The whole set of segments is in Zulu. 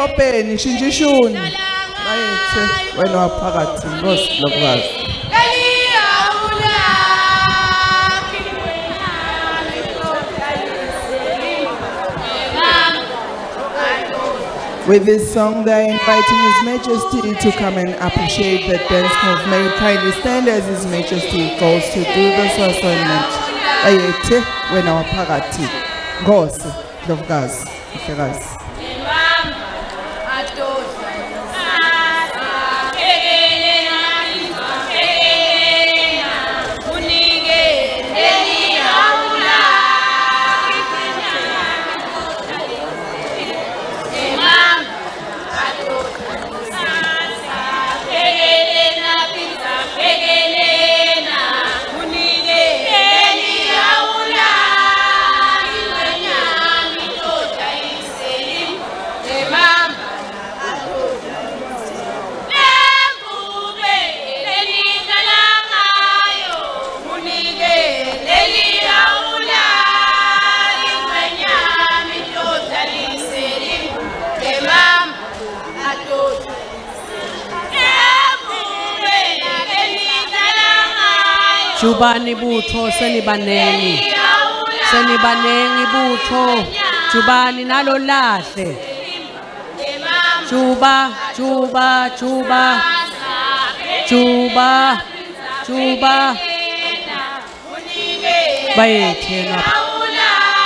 empothe empopeni shinjishuni bayethe wena waphakathi nkosi With this song, they're inviting His Majesty to come and appreciate the dance move. May you kindly stand as His Majesty goes to do this assignment. Ayethe wena waphakathi. Nkosi, Ndlovukazi, Mhlekazi. Jubani butho senibanengi. Senibanengi butho. Jubani nalo lahle. Juba juba juba. Juba juba. Bayethe ngapha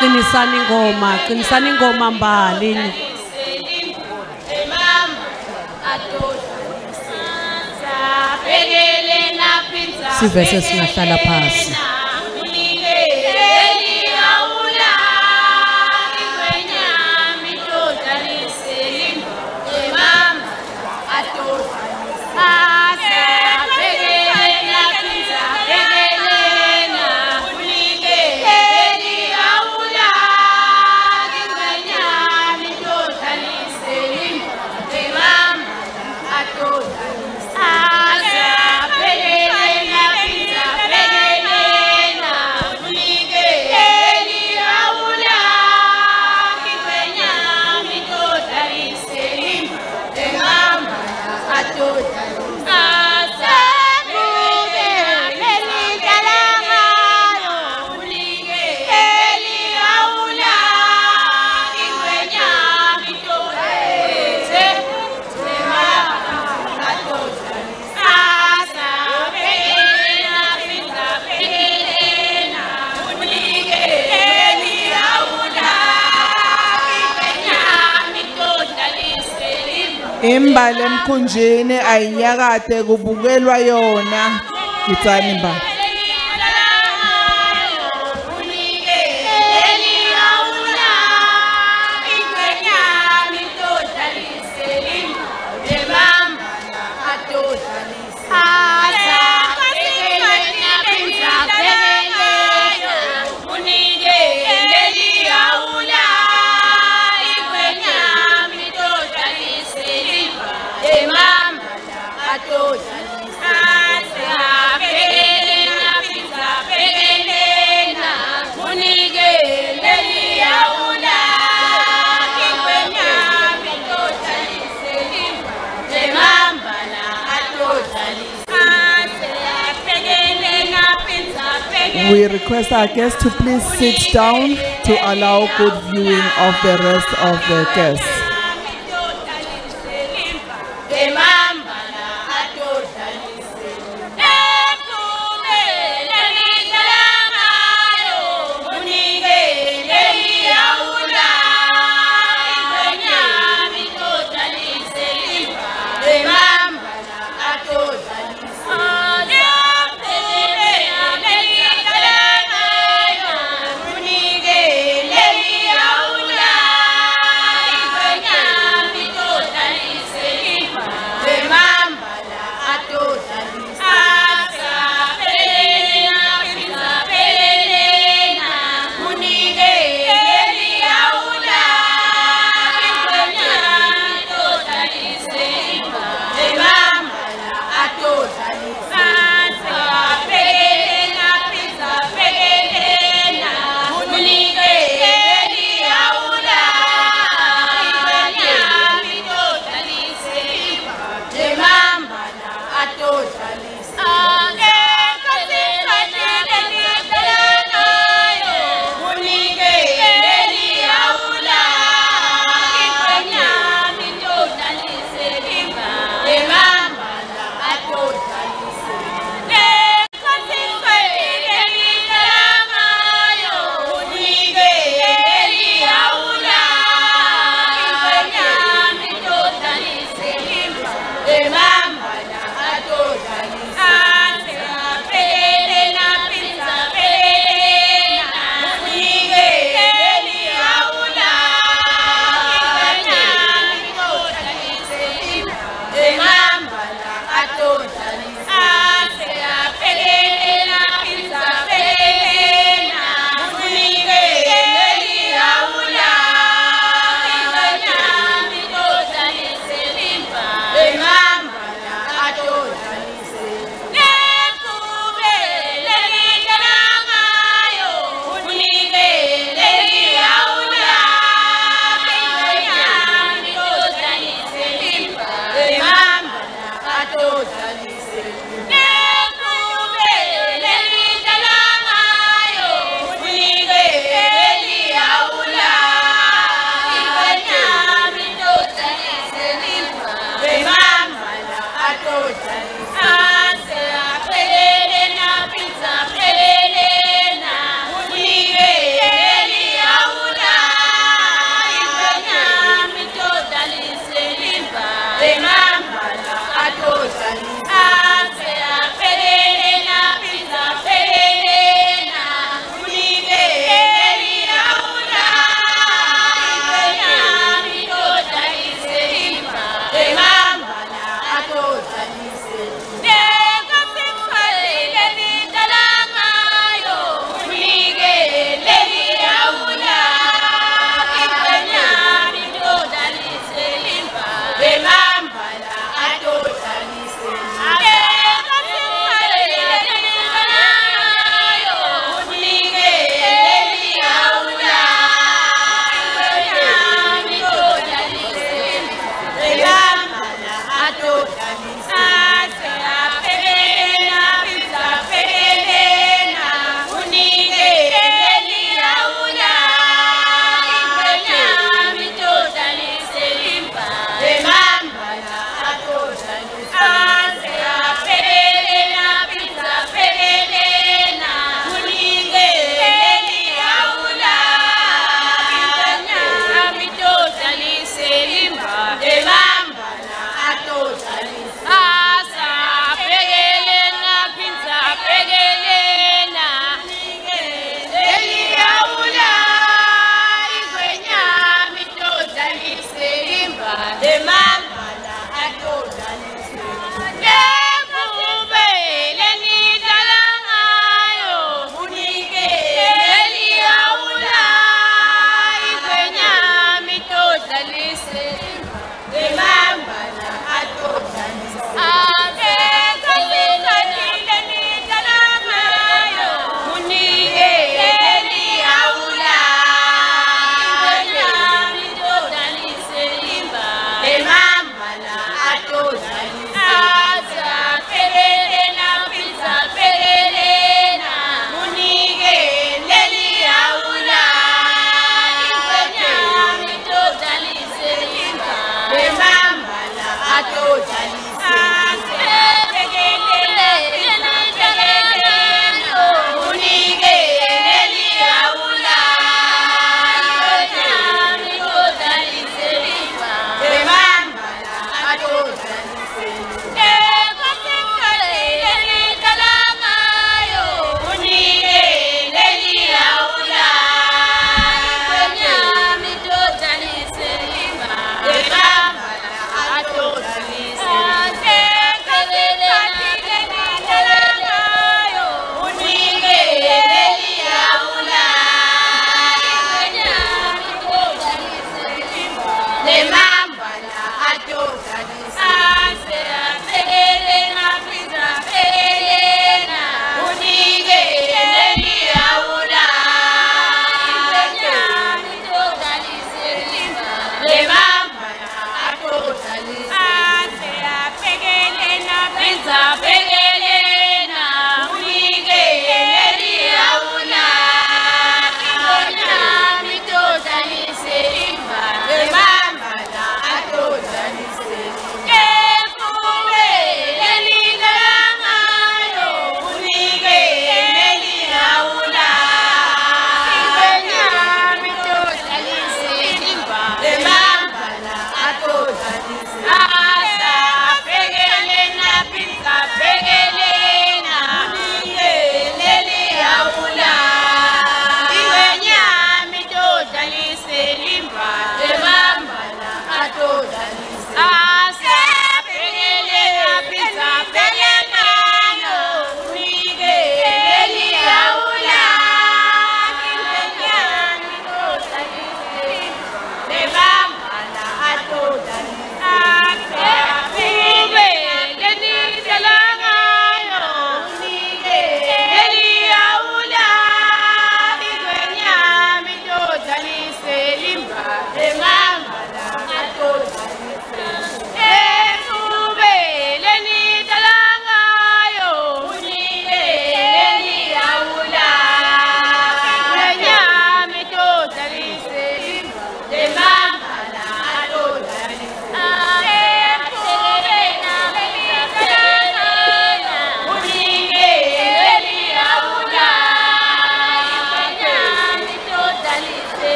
qinisani ingoma qinisani ingoma mbali sivese singahlala phasi imbali emkhunjini ayinyakade kubukelwa yona. Ngitsani imbali request our guests to please sit down to allow good viewing of the rest of the guests.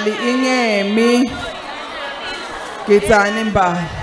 imali ingemi. Ngitsana imbali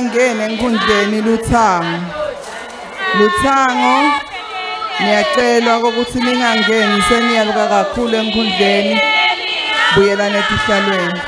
lingangeni enkundleni luthango. Luthango niyacelwa ukuthi ningangeni seniyaluka kakhulu enkundleni buyelani etihlalweni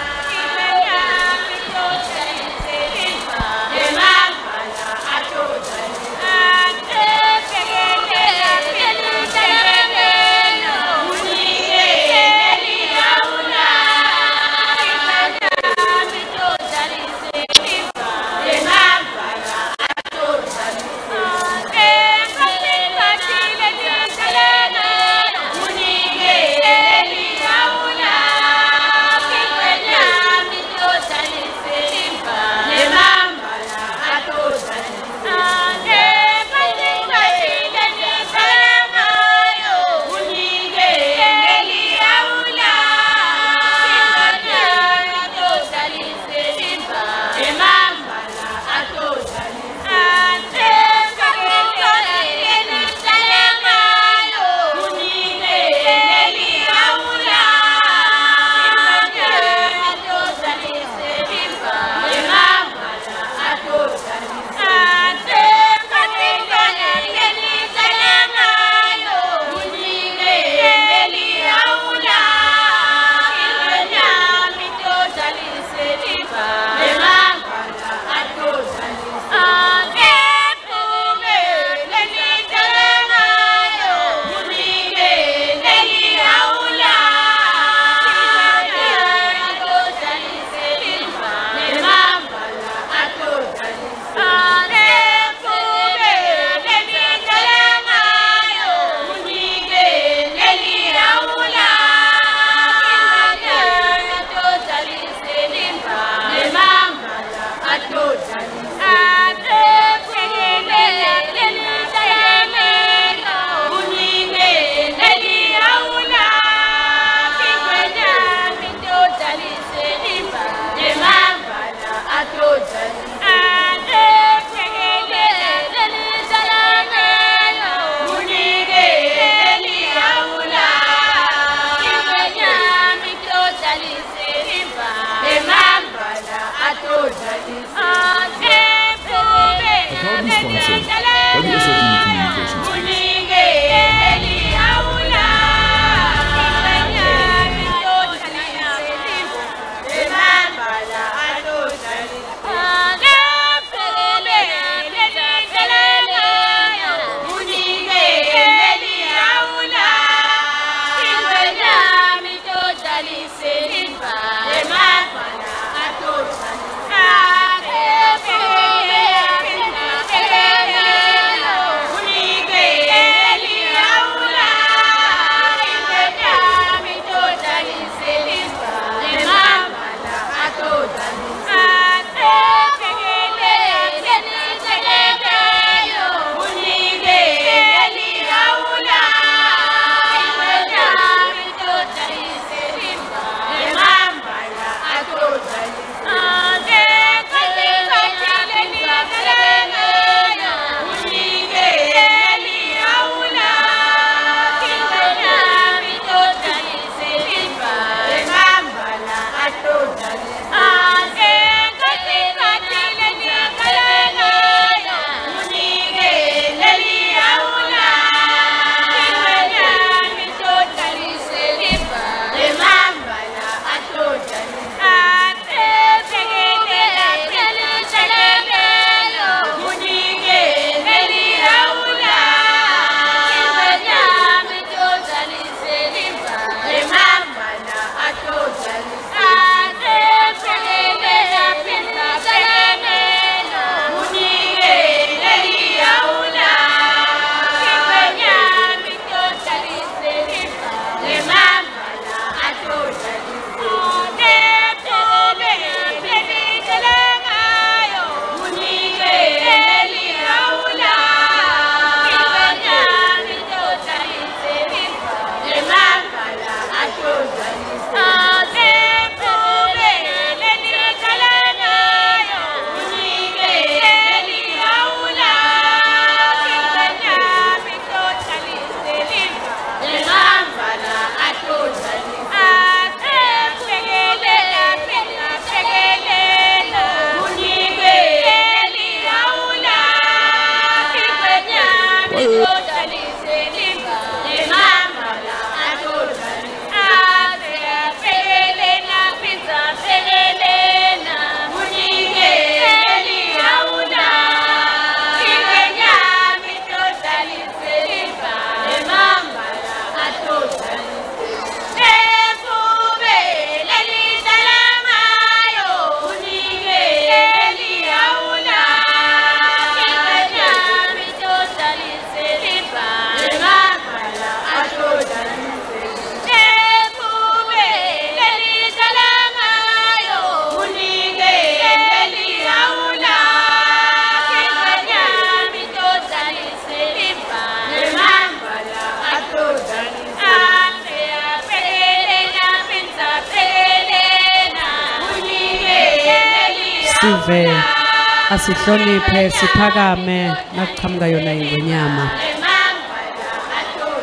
asihloniphe siphakame. Nakuqhamuka yona ingonyama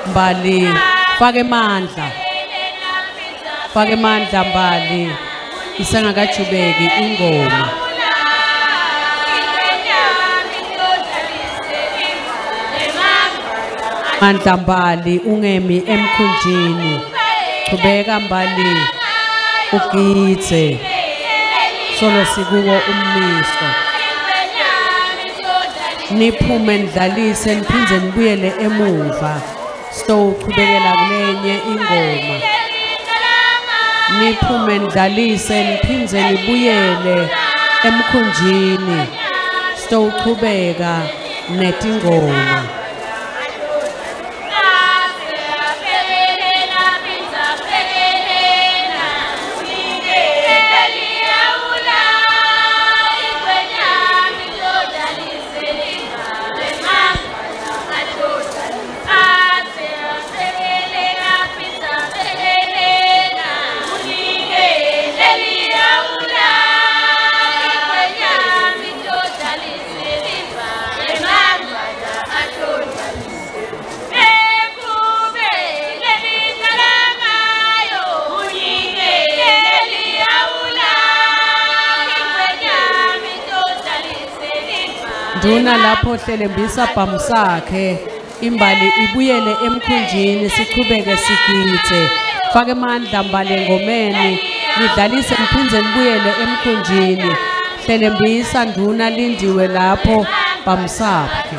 mbali fake mandla. Fake mandla mbali. Isengakajubeki ingoma. Mandla mbali ungemi emkhunjini. Chubeka mbali ugidze. Solo sikuwo ummiso. Niphume nidlalise niphindze nibuyele emuva. Sitowuchubekela kulenye ingoma. Niphume nidlalise niphindze nibuyele emkhunjini. Sitowuchubeka netingoma. Hlelembisa bhamu sakhe. Imbali ibuyele emkhunjini sichubeke sigidze fake mandla mbali engomeni nidlalise niphindze nibuyele emkhunjini. Hlelembisa nduna lindiwe lapho bhamu sakhe.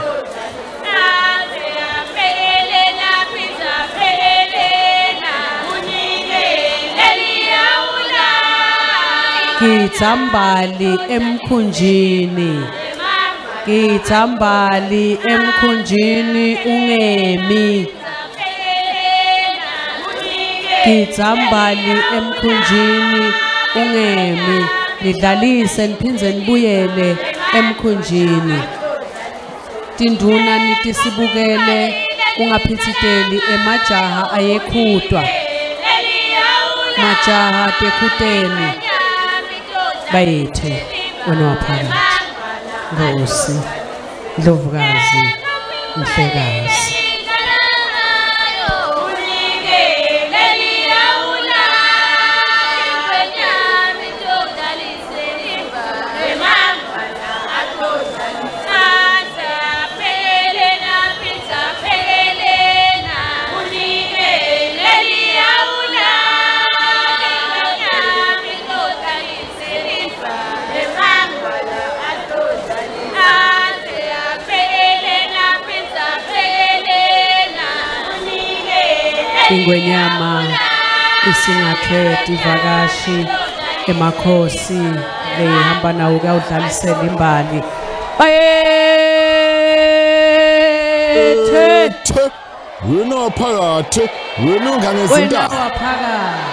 Leliya Gitsambali emkhunjini. Gitsambali emkhunjini ungemi. Gitsambali emkhunjini ungemi. Nidlalise niphinze nibuyele emkhunjini. Tinduna nitisibukele ungaphithiteli emajaha ayekhutwa majaha tekhuteni bayethu wena doce, dovrase e fegasse. Ingwenyama isingathwe divakashi emakhosi lehamba nawo kuyawudlalisela imbali. Bayethe! Ethe wena waphakathi wena wena ungangezindaba waphakathi